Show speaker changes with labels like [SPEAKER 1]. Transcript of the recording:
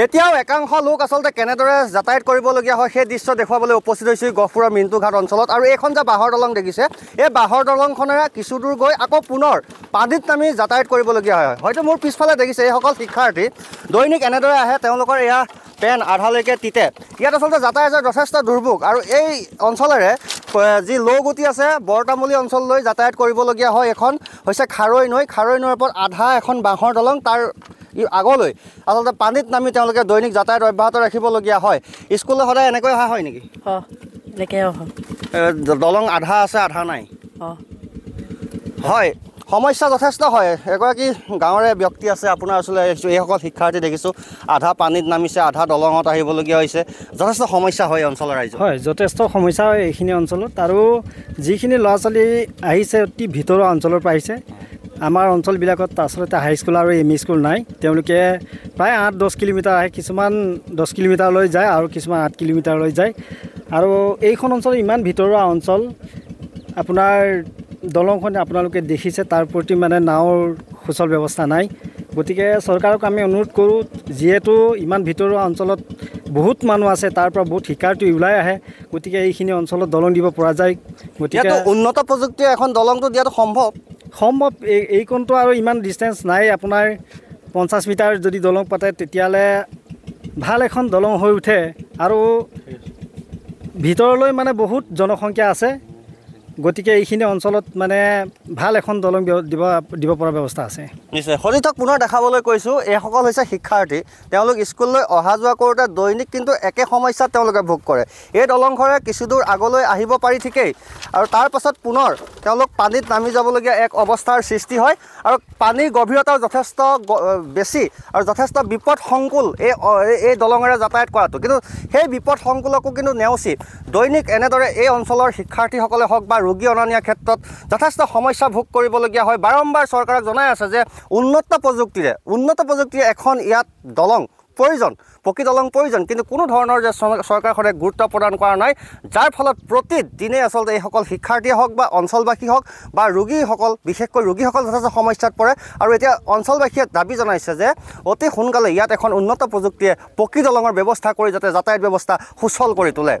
[SPEAKER 1] এতিয়াও একাংশ লোক আচলতে কেনেদৰে যাতায়াত কৰিবলগীয়া হয় সেই দৃশ্য দেখুৱাবলৈ উপস্থিত হৈছোঁ গহপুৰৰ মিণ্টুঘাট অঞ্চলত। আৰু এইখন যে বাঁহৰ দলং দেখিছে এই বাঁহৰ দলংখনেৰে কিছু দূৰ গৈ আকৌ পুনৰ পানীত নামি যাতায়াত কৰিবলগীয়া হয়। হয়তো মোৰ পিছফালে দেখিছে এইসকল শিক্ষাৰ্থী দৈনিক এনেদৰে আহে তেওঁলোকৰ এয়া পেন আধালৈকে তিতে। ইয়াত আচলতে যাতায়াতৰ যথেষ্ট দুৰ্ভোগ। আৰু এই অঞ্চলেৰে যি লৌ গুটি আছে বৰতামুলী অঞ্চললৈ যাতায়াত কৰিবলগীয়া হয়। এখন হৈছে খাৰৈ নৈ। খাৰৈ নৈৰ ওপৰত আধা এখন বাঁহৰ দলং। তাৰ আগলৈ। আচলতে পানীত নামি তেওঁলোকে দৈনিক যাতায়াত অব্যাহত ৰাখিবলগীয়া হয়। স্কুললৈ সদায় এনেকৈ অহা হয় নেকি? দলং আধা আছে আধা নাই।
[SPEAKER 2] অঁ
[SPEAKER 1] হয় সমস্যা যথেষ্ট হয়। এগৰাকী গাঁৱৰে ব্যক্তি আছে আপোনাৰ ওচৰলৈ আহিছোঁ এইসকল শিক্ষাৰ্থী দেখিছোঁ। আধা পানীত নামিছে আধা দলঙত আহিবলগীয়া হৈছে। যথেষ্ট সমস্যা হয় অঞ্চলৰ ৰাইজৰ।
[SPEAKER 3] হয় যথেষ্ট সমস্যা হয় এইখিনি অঞ্চলত। আৰু যিখিনি ল'ৰা ছোৱালী আহিছে অতি ভিতৰুৱা অঞ্চলৰ পৰা আহিছে। আমাৰ অঞ্চলবিলাকত আচলতে হাইস্কুল আৰু এম ই স্কুল নাই। তেওঁলোকে প্ৰায় আঠ দহ কিলোমিটাৰ আহে কিছুমান দহ কিলোমিটাৰলৈ যায় আৰু কিছুমান আঠ কিলোমিটাৰলৈ যায়। আৰু এইখন অঞ্চল ইমান ভিতৰুৱা অঞ্চল আপোনাৰ দলংখন আপোনালোকে দেখিছে তাৰ প্ৰতি মানে নাৱৰ সুচল ব্যৱস্থা নাই। গতিকে চৰকাৰক আমি অনুৰোধ কৰোঁ যিহেতু ইমান ভিতৰুৱা অঞ্চলত বহুত মানুহ আছে তাৰ পৰা বহুত শিক্ষাৰ্থী ওলাই আহে গতিকে এইখিনি অঞ্চলত দলং দিব পৰা যায়। গতিকে
[SPEAKER 1] উন্নত প্ৰযুক্তিৰে এখন দলংটো দিয়াটো সম্ভৱ।
[SPEAKER 3] সম্ভৱ এই এইকণটো আৰু ইমান ডিষ্টেঞ্চ নাই। আপোনাৰ পঞ্চাছ মিটাৰ যদি দলং পাতে তেতিয়াহ'লে ভাল এখন দলং হৈ উঠে। আৰু ভিতৰলৈ মানে বহুত জনসংখ্যা আছে। গতিকে এইখিনি অঞ্চলত মানে ভাল এখন দলং দিব দিব পৰা ব্যৱস্থা আছে।
[SPEAKER 1] নিশ্চয়। সতীৰ্থক পুনৰ দেখাবলৈ কৈছোঁ এইসকল হৈছে শিক্ষাৰ্থী। তেওঁলোক স্কুললৈ অহা যোৱা কৰোঁতে দৈনিক কিন্তু একে সমস্যাত তেওঁলোকে ভোগ কৰে। এই দলংখৰে কিছু দূৰ আগলৈ আহিব পাৰি ঠিকেই। আৰু তাৰ পাছত পুনৰ তেওঁলোক পানীত নামি যাবলগীয়া এক অৱস্থাৰ সৃষ্টি হয়। আৰু পানীৰ গভীৰতাও যথেষ্ট বেছি আৰু যথেষ্ট বিপদ সংকুল এই- এই দলঙেৰে যাতায়াত কৰাটো। কিন্তু সেই বিপদ সংকুলকো কিন্তু নেওচি। দৈনিক এনেদৰে এই অঞ্চলৰ শিক্ষাৰ্থীসকলে হওক বা ৰোগী অনা নিয়াৰ ক্ষেত্ৰত যথেষ্ট সমস্যা ভোগ কৰিবলগীয়া হয়। বাৰম্বাৰ চৰকাৰক জনাই আছে যে উন্নত প্ৰযুক্তিৰে উন্নত প্ৰযুক্তিৰে এখন ইয়াত দলং প্ৰয়োজন পকী দলং প্ৰয়োজন। কিন্তু কোনো ধৰণৰ যে চৰ- চৰকাৰখনে গুৰুত্ব প্ৰদান কৰা নাই যাৰ ফলত প্ৰতিদিনে আচলতে এইসকল শিক্ষাৰ্থীয়ে হওক বা অঞ্চলবাসী হওক বা ৰোগীসকল বিশেষকৈ ৰোগীসকল যথেষ্ট সমস্যাত পৰে। আৰু এতিয়া অঞ্চলবাসীয়ে দাবী জনাইছে যে অতি সোনকালে ইয়াত এখন উন্নত প্ৰযুক্তিয়ে পকী দলঙৰ ব্যৱস্থা কৰি যাতে যাতায়াত ব্যৱস্থা সুচল কৰি তোলে।